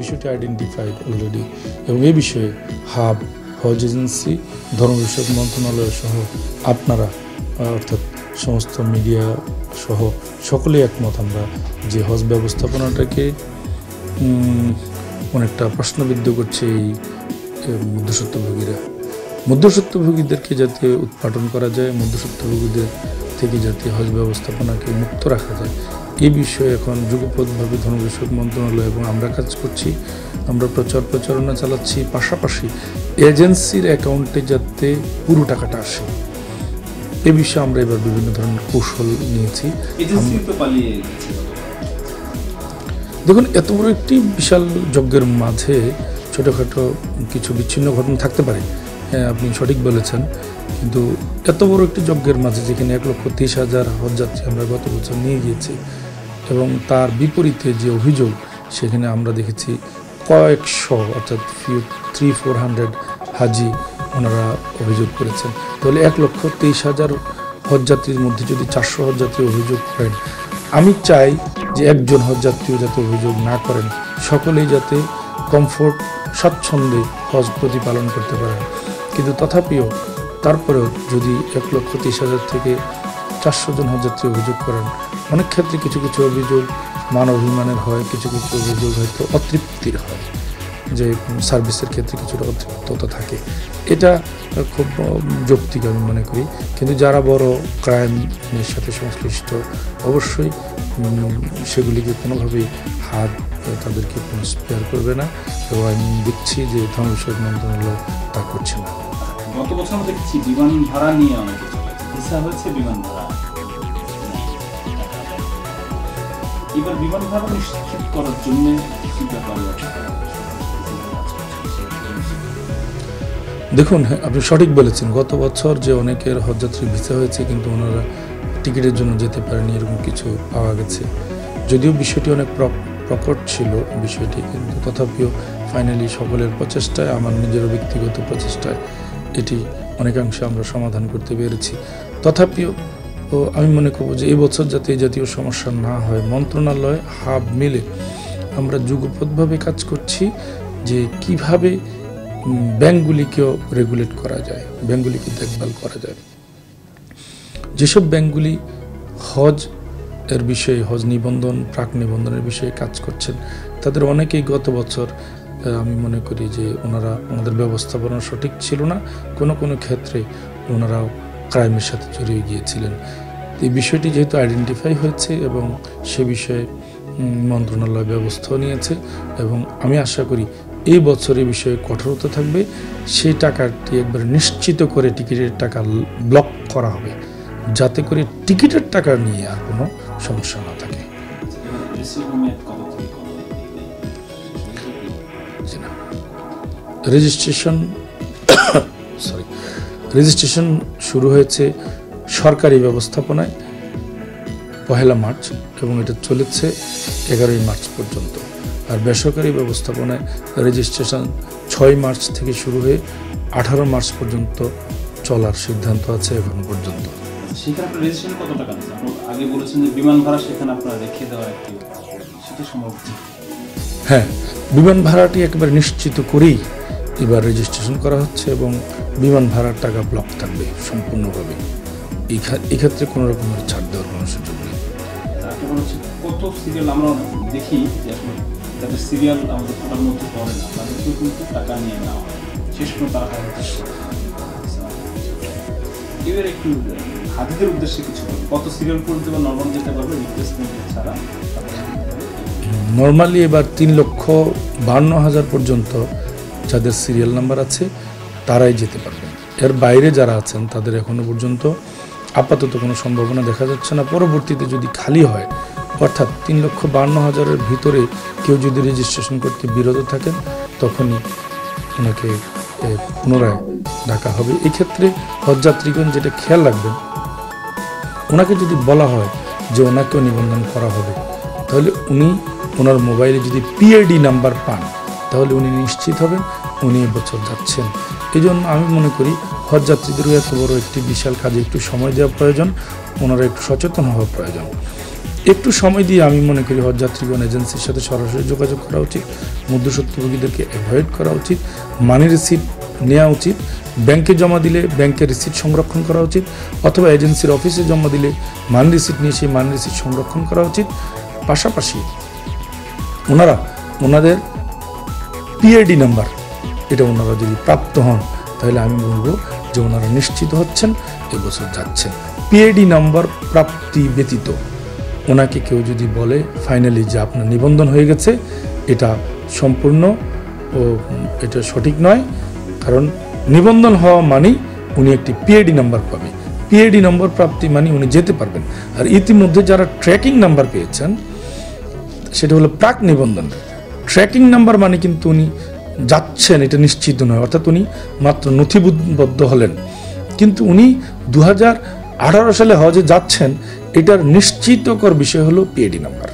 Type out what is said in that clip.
বিষয়টি identified already এবং এই বিষয়ে হাব হজ এজেন্সি ধর্ম বিষয়ক মন্ত্রণালয় সহ আপনারা অর্থাৎ সমস্ত মিডিয়া সহ সকলেই একমত আমরা যে হজ ব্যবস্থাপনাটাকে অনেকটা প্রশ্নবিদ্ধ করছে এই মধ্যসত্ত্বভোগীরা মধ্যসত্ত্বভোগীদেরকে যাতে উৎপাদন করা যায় মধ্যসত্ত্বভোগীদের থেকে যাতে হজ ব্যবস্থাপনাকে মুক্ত রাখা যায় এই বিষয়ে এখন যুগপথভাবে ধর্ম বিষয়ক মন্ত্রণালয় এবং আমরা কাজ করছি, আমরা প্রচার প্রচারণা চালাচ্ছি, পাশাপাশি এজেন্সির অ্যাকাউন্টে যাতে পুরো টাকাটা আসে। এ বিষয়ে আমরা এবার বিভিন্ন ধরনের কৌশল নিয়েছি। দেখুন এত বড় একটি বিশাল যজ্ঞের মাঝে ছোটোখাটো কিছু বিচ্ছিন্ন ঘটনা থাকতে পারে। হ্যাঁ আপনি সঠিক বলেছেন। কিন্তু এত বড় একটি যজ্ঞের মাঝে যেখানে এক লক্ষ তিরিশ হাজার হজযাত্রী আমরা গত বছর নিয়ে গিয়েছি এবং তার বিপরীতে যে অভিযোগ সেখানে আমরা দেখেছি কয়েকশো অর্থাৎ ফিউ থ্রি ফোর হান্ড্রেড হাজি ওনারা অভিযোগ করেছেন। তাহলে এক লক্ষ তেইশ হাজার হজযাত্রীর মধ্যে যদি চারশো হজযাত্রী অভিযোগ করেন, আমি চাই যে একজন হজযাত্রীও যাতে অভিযোগ না করেন। সকলেই যাতে কমফোর্ট, স্বাচ্ছন্দ্যে হজ প্রতিপালন করতে পারেন। কিন্তু তথাপিও তারপরেও যদি এক লক্ষ তিরিশ হাজার থেকে চারশো জন হজযাত্রী অভিযোগ করেন, অনেক ক্ষেত্রে কিছু কিছু অভিযোগ মান অভিমানের হয়, কিছু কিছু অভিযোগ হয়তো অতৃপ্তির হয়। সার্ভিসের ক্ষেত্রে কিছুটা অতৃপ্ততা থাকে। এটা খুব যৌক্তিক আমি মনে করি। কিন্তু যারা বড় ক্রাইমের সাথে সংশ্লিষ্ট, অবশ্যই সেগুলিকে কোনোভাবেই হাত, তাদেরকে কোনো স্পেয়ার করবে না। এবং আমি দেখছি যে ধর্ম বিষয়ক মন্ত্রণালয় তা করছে না। গত বছর বিমান ভাড়া নিয়ে অনেকে হয়েছে, বিমান ভাড়া। এবার বিমান ভাড়া নিশ্চিত করার জন্য কি ব্যাপার দেখুন হ্যাঁ, আপনি সঠিক বলেছেন। গত বছর যে অনেকের হজযাত্রী ভিসা হয়েছে কিন্তু ওনারা টিকিটের জন্য যেতে পারেনি এরকম কিছু পাওয়া গেছে। যদিও বিষয়টি অনেক প্র- প্রকট ছিল বিষয়টি কিন্তু তথাপিও ফাইনালি সকলের প্রচেষ্টায় আমার নিজেরও ব্যক্তিগত প্রচেষ্টায় এটি অনেকাংশে আমরা সমাধান করতে পেরেছি। তথাপিও আমি মনে করব যে এই বছর যাতে এই জাতীয় সমস্যা না হয় মন্ত্রণালয় হাব মিলে আমরা যুগপথভাবে কাজ করছি যে কীভাবে ব্যাংকগুলিকেও রেগুলেট করা যায়, ব্যাংকগুলিকে দেখভাল করা যায়। যেসব ব্যাংকগুলি হজ এর বিষয়ে, হজ নিবন্ধন, প্রাক নিবন্ধনের বিষয়ে কাজ করছেন, তাদের অনেকেই গত বছর আমি মনে করি যে ওনারা ওনাদের ব্যবস্থাপনা সঠিক ছিল না। কোনো কোনো ক্ষেত্রে ওনারাও ক্রাইমের সাথে জড়িয়ে গিয়েছিলেন। এই বিষয়টি যেহেতু আইডেন্টিফাই হয়েছে এবং সে বিষয়ে মন্ত্রণালয় ব্যবস্থাও নিয়েছে এবং আমি আশা করি এই বছর এই বিষয়ে কঠোরতা থাকবে। সেই টাকাটি একবার নিশ্চিত করে টিকিটের টাকা ব্লক করা হবে। যাতে করে টিকিটের টাকা নিয়ে আর কোনো সমস্যা না থাকে। রেজিস্ট্রেশন সরি রেজিস্ট্রেশন শুরু হয়েছে সরকারি ব্যবস্থাপনায় পহেলা মার্চ এবং এটা চলেছে এগারোই মার্চ পর্যন্ত। আর বেসরকারি ব্যবস্থাপনায় রেজিস্ট্রেশন ছয় মার্চ থেকে শুরু হয়ে আঠারো মার্চ পর্যন্ত চলার সিদ্ধান্ত আছে এখন পর্যন্ত। সেখানে রেজিস্ট্রেশন কত টাকা আগে বলেছেন যে বিমান ভাড়া সেখানে আপনার রেখে দেওয়া একটি সেটা সম্ভব হ্যাঁ বিমান ভাড়াটি একেবারে নিশ্চিত করেই এবার রেজিস্ট্রেশন করা হচ্ছে এবং বিমান ভাড়ার টাকা ব্লক থাকবে সম্পূর্ণভাবে। এক্ষেত্রে কোনো রকমের ছাড় দেওয়ার কোনো সুযোগ নেই। কত সিরিয়াল আমরা দেখি যে যাদের সিরিয়াল আমাদের ফোটার মধ্যে পড়ে না তাদেরকেও কিন্তু টাকা নিয়ে নেওয়া হয় শেষ পর্যন্ত তারা হাজার এবার একটু হাতিদের উদ্দেশ্যে কিছু কত সিরিয়াল পড়তে বা নর্মাল যেতে পারবে রিপ্লেসমেন্ট ছাড়া নর্মালি এবার তিন লক্ষ বান্ন হাজার পর্যন্ত যাদের সিরিয়াল নাম্বার আছে, তারাই যেতে পারবে। এর বাইরে যারা আছেন, তাদের এখনও পর্যন্ত আপাতত কোনো সম্ভাবনা দেখা যাচ্ছে না। পরবর্তীতে যদি খালি হয় অর্থাৎ তিন লক্ষ বান্ন হাজারের ভিতরে কেউ যদি রেজিস্ট্রেশন করতে বিরত থাকেন, তখনই ওনাকে পুনরায় ডাকা হবে। এক্ষেত্রে হজযাত্রীগণ যেটা খেয়াল রাখবেন, ওনাকে যদি বলা হয় যে ওনাকেও নিবন্ধন করা হবে, তাহলে উনি ওনার মোবাইলে যদি পিএডি নাম্বার পান, তাহলে উনি নিশ্চিত হবেন উনি এবছর যাচ্ছেন। এই জন্য আমি মনে করি হজযাত্রীদেরও এত বড় একটি বিশাল কাজে একটু সময় দেওয়া প্রয়োজন, ওনারা একটু সচেতন হওয়া প্রয়োজন। একটু সময় দিয়ে আমি মনে করি হজযাত্রীগণ এজেন্সির সাথে সরাসরি যোগাযোগ করা উচিত মধ্যসত্ত্বভোগীদেরকে অ্যাভয়েড করা উচিত মানি রিসিট নেওয়া উচিত ব্যাংকে জমা দিলে ব্যাংকের রিসিট সংরক্ষণ করা উচিত, অথবা এজেন্সির অফিসে জমা দিলে মানি রিসিট নিয়ে সেই মানি রিসিট সংরক্ষণ করা উচিত। পাশাপাশি ওনারা, ওনাদের পিএডি নাম্বার এটা ওনারা যদি প্রাপ্ত হন, তাহলে আমি বলব যে ওনারা নিশ্চিত হচ্ছেন এবছর যাচ্ছেন। পিএডি নাম্বার প্রাপ্তি ব্যতীত ওনাকে কেউ যদি বলে, ফাইনালি যে আপনার নিবন্ধন হয়ে গেছে, এটা সম্পূর্ণ ও এটা সঠিক নয়। কারণ নিবন্ধন হওয়া মানেই উনি একটি পিএডি নাম্বার পাবে। পিএডি নম্বর প্রাপ্তি মানে উনি যেতে পারবেন। আর ইতিমধ্যে যারা ট্র্যাকিং নাম্বার পেয়েছেন, সেটা হলো প্রাক নিবন্ধন। ট্র্যাকিং নাম্বার মানে কিন্তু উনি যাচ্ছেন, এটা নিশ্চিত নয়, অর্থাৎ উনি মাত্র নথিবদ্ধ হলেন। কিন্তু উনি দু সালে হজে যাচ্ছেন এটার নিশ্চিতকর বিষয় হলো পিএডি নাম্বার